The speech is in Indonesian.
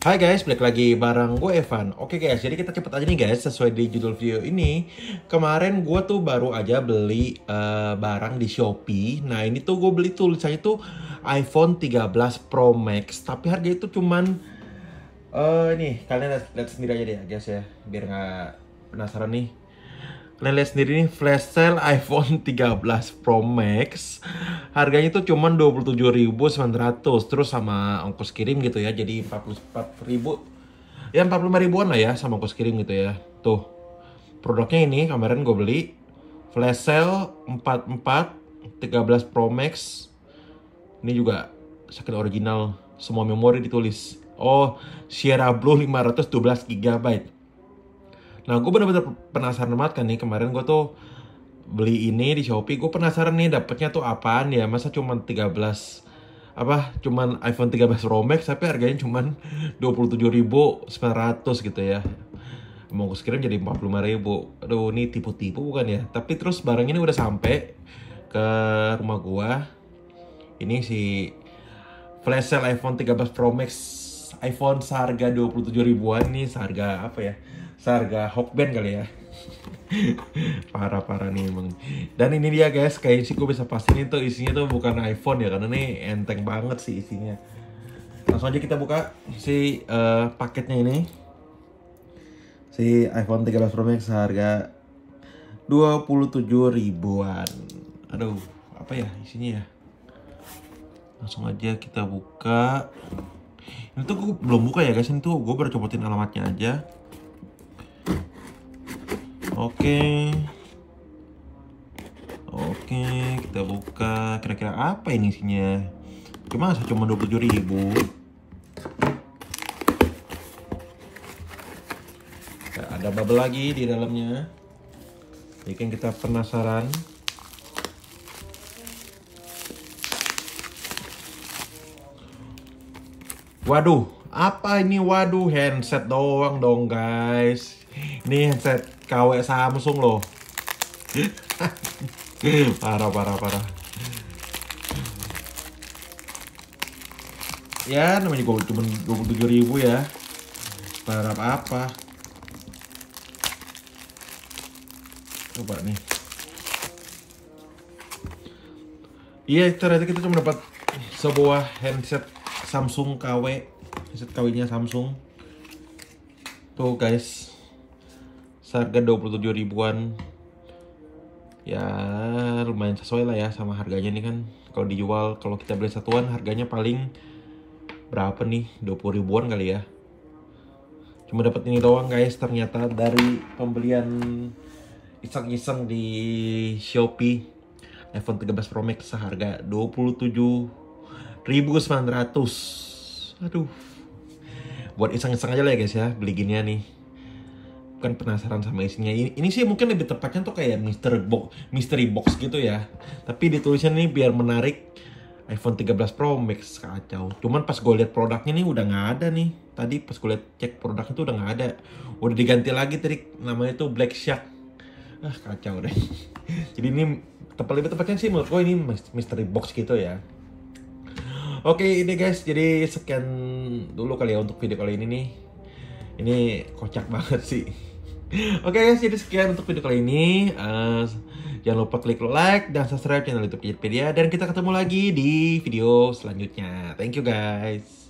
Hai guys, balik lagi bareng gue Evan. Oke guys, jadi kita cepet aja nih guys Sesuai di judul video ini. Kemarin gue tuh baru aja beli uh, barang di Shopee. Nah ini tuh gue beli tulisannya tuh iPhone 13 Pro Max. Tapi harga itu cuman uh, Nih, kalian lihat, sendiri aja deh guys ya. Biar nggak penasaran nih Kalian sendiri nih flash sale iPhone 13 Pro Max. Harganya tuh cuma 27.900 Terus sama ongkos kirim gitu ya Jadi 44.000 Ya 45 ribuan lah ya sama ongkos kirim gitu ya. Tuh Produknya ini kemarin gue beli. Flash sale 44 13 Pro Max. Ini juga second original Semua memori ditulis. Oh Sierra Blue 512 GB Nah gue bener-bener penasaran banget kan nih kemarin gue tuh beli ini di Shopee. Gue penasaran nih dapetnya tuh apaan ya. Masa cuma 13 apa cuman iPhone 13 Pro Max tapi harganya cuman 27.900 gitu ya. Mau gue kirim jadi 45.000. Aduh ini tipu-tipu bukan ya? Tapi terus barang ini udah sampai ke rumah gua. Ini si flash sale iPhone 13 Pro Max iPhone seharga 27 ribuan nih seharga apa ya seharga Hokben kali ya. Parah-parah nih emang. Dan ini dia guys kayak sih gue bisa pastiin itu isinya tuh bukan iPhone ya karena nih enteng banget sih isinya. Langsung aja kita buka si uh, paketnya ini. Si iPhone 13 Pro Max seharga 27 ribuan. Aduh apa ya isinya ya? Langsung aja kita buka. Ini tuh gue belum buka ya guys. Ini tuh gue baru copotin alamatnya aja oke. Oke kita buka. Kira-kira apa ini isinya? Cuma cuma 27 ribu? Ada bubble lagi di dalamnya. Bikin kita penasaran. Waduh, apa ini? Waduh, handset doang dong guys. Ini handset KW Samsung loh. parah, parah, parah. Ya, namanya gue cuma 27 ribu ya. Parah apa? Coba nih. Iya, ternyata kita cuma dapat sebuah handset Samsung KW set KW nya Samsung. Tuh guys. Seharga 27 ribuan. Ya lumayan sesuai lah ya sama harganya nih kan. Kalau dijual kalau kita beli satuan harganya paling berapa nih? 20 ribuan kali ya. Cuma dapat ini doang guys. Ternyata dari pembelian iseng-iseng di Shopee iPhone 13 Pro Max seharga 27 1900 aduh buat iseng-iseng aja lah ya guys ya beli ginian nih. Kan penasaran sama isinya. Ini, ini sih mungkin lebih tepatnya tuh kayak mystery box mystery box gitu ya. Tapi ditulisnya nih biar menarik. iPhone 13 Pro Max kacau. Cuman pas gue lihat produknya nih udah nggak ada nih. Tadi pas gue lihat cek produknya tuh udah nggak ada. Udah diganti lagi trik namanya tuh Black Shark. Ah kacau deh. Jadi ini tepat lebih tepatnya sih menurut gue ini mystery box gitu ya Oke ini guys, jadi sekian dulu kali ya untuk video kali ini nih. Ini kocak banget sih. Oke guys, jadi sekian untuk video kali ini. Uh, jangan lupa klik like dan subscribe channel YouTube Pedia dan kita ketemu lagi di video selanjutnya. Thank you guys.